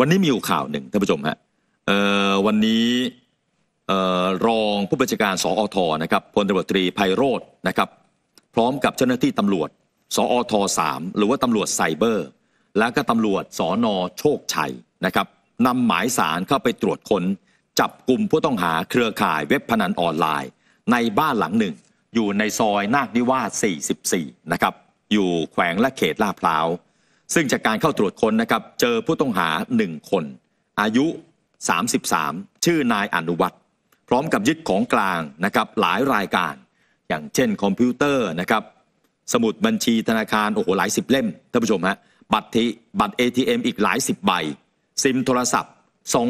วันนี้มีอยู่ข่าวหนึ่งท่านผู้ชมฮะวันนี้รองผู้บัญชาการสอทนะครับพลตำรวจตรีไพโรจน์นะครับพร้อมกับเจ้าหน้าที่ตำรวจ สอทสามหรือว่าตำรวจไซเบอร์ และก็ตำรวจสอนอโชคชัยนะครับนำหมายสารเข้าไปตรวจค้นจับกลุ่มผู้ต้องหาเครือข่ายเว็บพนันออนไลน์ ในบ้านหลังหนึ่ง อยู่ในซอยนาคนิวาส44นะครับอยู่แขวงและเขตลาดพร้าว ซึ่งจากการเข้าตรวจค้นนะครับ เจอผู้ต้องหา 1 คน อายุ 33 ชื่อนายอนุวัตรพร้อมกับยึดของกลางนะครับหลายรายการ อย่างเช่นคอมพิวเตอร์นะครับสมุดบัญชีธนาคาร โอ้โห หลายสิบเล่มท่านผู้ชมฮะบัตรทีบัตร ATM อีกหลายสิบใบ ซิมโทรศัพท์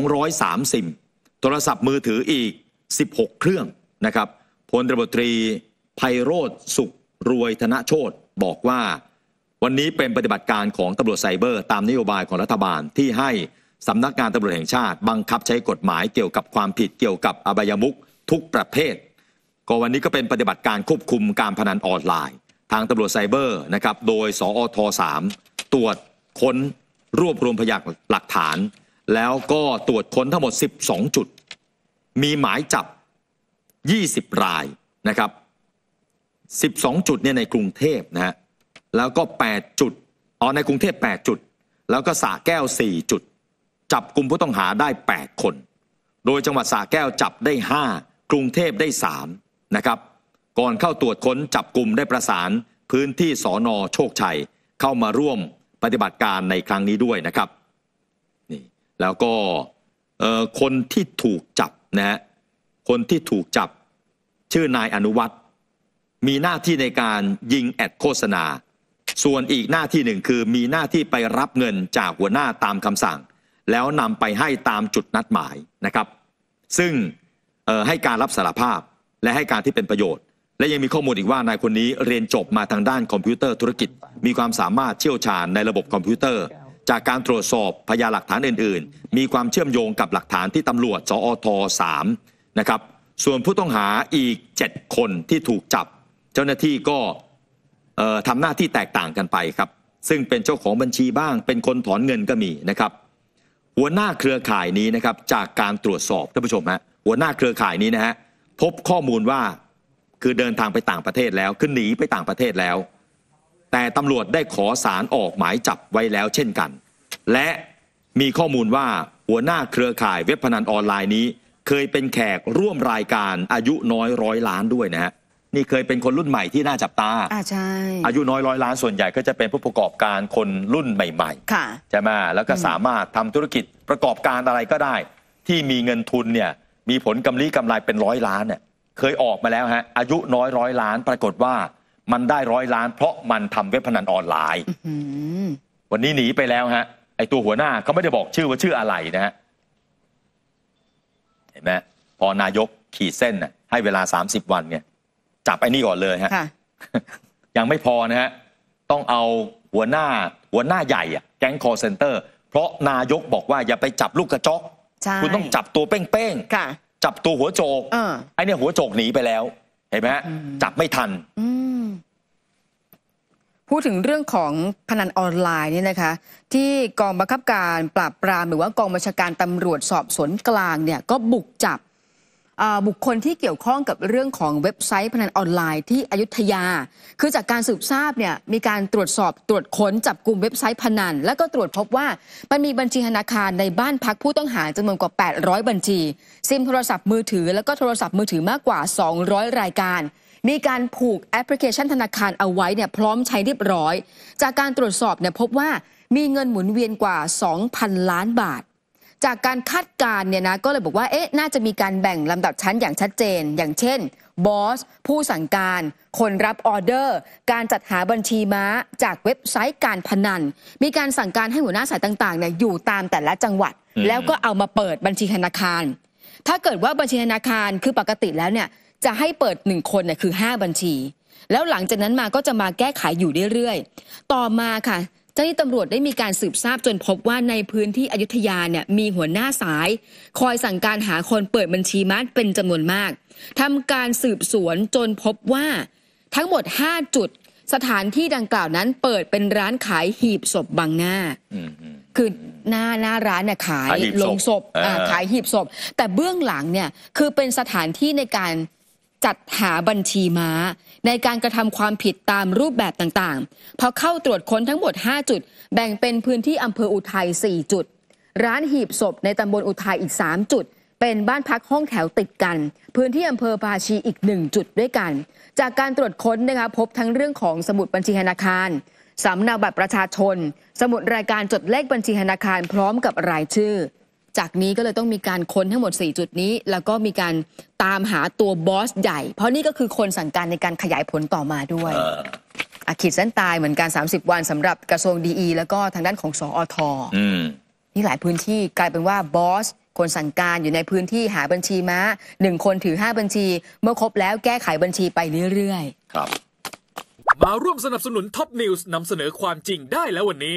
203 ซิม โทรศัพท์มือถืออีก 16 เครื่องนะครับพลตบตรีไพโรธสุขรวยธนโชตบอกว่า วันนี้เป็นปฏิบัติการของตำรวจไซเบอร์ตามนโยบายของรัฐบาลที่ให้สำนักงานตำรวจแห่งชาติ บังคับใช้กฎหมายเกี่ยวกับความผิดเกี่ยวกับอบายมุขทุกประเภท ก็วันนี้ก็เป็นปฏิบัติการควบคุมการพนันออนไลน์ ทางตำรวจไซเบอร์นะครับโดยสอท3ตรวจค้นรวบรวมพยานหลักฐาน แล้วก็ตรวจค้นทั้งหมด 12 จุด มีหมายจับ 20 รายนะครับ 12 จุดเนี่ยในกรุงเทพนะฮะ แล้วก็ 8 จุดอ๋อในกรุงเทพ8จุด แล้วก็สระแก้ว 4 จุด จับกลุ่มผู้ต้องหาได้ 8 คน โดยจังหวัดสระแก้วจับได้ 5 กรุงเทพได้3นะครับก่อนเข้าตรวจค้นจับกลุ่มได้ประสานพื้นที่สอนอโชคชัย เข้ามาร่วมปฏิบัติการในครั้งนี้ด้วยนะครับนี่แล้วก็เอ่อคนที่ถูกจับนะฮะคนที่ถูกจับชื่อนายอนุวัตรมีหน้าที่ในการยิงแอดโฆษณา ส่วนอีกหน้าที่หนึ่งคือมีหน้าที่ไปรับเงินจากหัวหน้าตามคำสั่ง แล้วนำไปให้ตามจุดนัดหมายนะครับ ซึ่งให้การรับสารภาพและให้การที่เป็นประโยชน์ และยังมีข้อมูลอีกว่านายคนนี้เรียนจบมาทางด้านคอมพิวเตอร์ธุรกิจ มีความสามารถเชี่ยวชาญในระบบคอมพิวเตอร์ จากการตรวจสอบพยานหลักฐานอื่น ๆ มีความเชื่อมโยงกับหลักฐานที่ตำรวจสอท3นะครับส่วนผู้ต้องหาอีก 7 คนที่ถูกจับ เจ้าหน้าที่ก็ ทำหน้าที่แตกต่างกันไปครับ ซึ่งเป็นเจ้าของบัญชีบ้าง เป็นคนถอนเงินก็มีนะครับ หัวหน้าเครือข่ายนี้นะครับจากการตรวจสอบท่านผู้ชมฮะหัวหน้าเครือข่ายนี้นะฮะพบข้อมูลว่าคือเดินทางไปต่างประเทศแล้วคือหนีไปต่างประเทศแล้ว แต่ตำรวจได้ขอสารออกหมายจับไว้แล้วเช่นกัน และมีข้อมูลว่าหัวหน้าเครือข่ายเว็บพนันออนไลน์นี้ เคยเป็นแขกร่วมรายการอายุน้อยร้อยล้านด้วยนะฮะ นี่เคยเป็นคนรุ่นใหม่ที่น่าจับตา อ่าใช่ อายุน้อยร้อยล้านส่วนใหญ่ก็จะเป็นผู้ประกอบการคนรุ่นใหม่ๆค่ะใช่ไหมแล้วก็สามารถทำธุรกิจประกอบการอะไรก็ได้ ที่มีเงินทุนเนี่ยมีผลกำไรกำไรเป็นร้อยล้านเนี่ยเคยออกมาแล้วฮะอายุน้อยร้อยล้านปรากฏว่ามันได้ร้อยล้าน เพราะมันทำเว็บพนันออนไลน์ อืม วันนี้หนีไปแล้วฮะไอตัวหัวหน้าเขาไม่ได้บอกชื่อว่าชื่ออะไรนะฮะเห็นไหมพอนายกขีดเส้นน่ะให้เวลา 30 วันเนี่ย จับไอ้นี่ก่อนเลยฮะค่ะ ยังไม่พอนะฮะต้องเอาหัวหน้าหัวหน้าใหญ่อะแก๊ง call center เพราะนายกบอกว่าอย่าไปจับลูกกระจอกใช่คุณต้องจับตัวเป้งค่ะ ๆจับตัวหัวโจกเออ ไอ้เนี่ยหัวโจกหนีไปแล้ว เห็นไหมฮะอืมจับไม่ทัน อืมพูดถึงเรื่องของพนันออนไลน์เนี่ยนะคะ ที่กองบังคับการปราบปรามหรือว่ากองบัญชาการตำรวจสอบสวนกลางเนี่ยก็บุกจับอ่า บุคคลที่เกี่ยวข้องกับเรื่องของเว็บไซต์พนันออนไลน์ที่อยุธยา คือจากการสืบทราบเนี่ยมีการตรวจสอบตรวจค้นจับกลุ่มเว็บไซต์พนัน แล้วก็ตรวจพบว่ามันมีบัญชีธนาคารในบ้านพักผู้ต้องหาจำนวนกว่า 800 บัญชี ซิมโทรศัพท์มือถือ แล้วก็โทรศัพท์มือถือมากกว่า 200 รายการมีการผูกแอปพลิเคชันธนาคารเอาไว้เนี่ยพร้อมใช้เรียบร้อย จากการตรวจสอบเนี่ยพบว่ามีเงินหมุนเวียนกว่า 2,000 ล้านบาท จากการคาดการณ์เนี่ยนะก็เลยบอกว่าเอ๊ะน่าจะมีการแบ่งลำดับชั้นอย่างชัดเจน อย่างเช่นบอสผู้สั่งการ คนรับออเดอร์ การจัดหาบัญชีม้า จากเว็บไซต์การพนัน มีการสั่งการให้หัวหน้าสายต่างๆเนี่ยอยู่ตามแต่ละจังหวัดอืมแล้วก็เอามาเปิดบัญชีธนาคาร ถ้าเกิดว่าบัญชีธนาคารคือปกติแล้วเนี่ยจะให้เปิดหนึ่งคนเนี่ยคือ 5 บัญชี แล้วหลังจากนั้นมาก็จะมาแก้ไขอยู่เรื่อยๆ ต่อมาค่ะเจ้าหน้าที่ตำรวจได้มีการสืบทราบจนพบว่าในพื้นที่อยุธยาเนี่ยมีหัวหน้าสาย คอยสั่งการหาคนเปิดบัญชีม้าเป็นจำนวนมากทำการสืบสวนจนพบว่าทั้งหมด 5 จุด สถานที่ดังกล่าวนั้นเปิดเป็นร้านขายหีบศพบังหน้าอืมอืมคือหน้าหน้าร้านเนี่ยขายขายหีบศพลงศพอ่าเออขายหีบศพ แต่เบื้องหลังเนี่ยคือเป็นสถานที่ในการ จัดหาบัญชีม้า ในการกระทำความผิดตามรูปแบบต่างๆ พอเข้าตรวจค้นทั้งหมด 5 จุด แบ่งเป็นพื้นที่อำเภออุทัย 4 จุด ร้านหีบศพในตำบลอุทัยอีก 3 จุด เป็นบ้านพักห้องแถวติดกัน พื้นที่อำเภอภาชีอีก 1 จุดด้วยกัน จากการตรวจค้นนะคะพบทั้งเรื่องของสมุดบัญชีธนาคารสำเนาบัตรประชาชน สมุดรายการจดเลขบัญชีธนาคารพร้อมกับรายชื่อ จากนี้ก็เลยต้องมีการค้นทั้งหมด 4 จุดนี้ แล้วก็มีการตามหาตัวบอสใหญ่ เพราะนี่ก็คือคนสั่งการในการขยายผลต่อมาด้วยเอออะขีดเส้นตายเหมือนกัน 30 วันสำหรับกระทรวงดีอี แล้วก็ทางด้านของสอทอืมนี่หลายพื้นที่กลายเป็นว่าบอสคนสั่งการอยู่ในพื้นที่หาบัญชีม้าหนึ่งคนถือ 5 บัญชี เมื่อครบแล้วแก้ไขบัญชีไปเรื่อย ๆ ครับ มาร่วมสนับสนุนท็อปนิวส์นำเสนอความจริงได้แล้ววันนี้